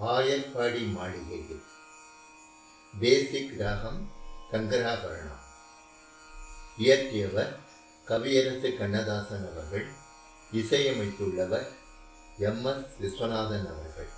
ஆயர்பாடி மாளிகையில். பேசிக் ராகம் சங்கராபரணம். இயற்றியவர் கவியரசு கண்ணதாசன் அவர்கள் இசையமைத்துள்ளவர் எம் எஸ் விஸ்வநாதன் அவர்கள்.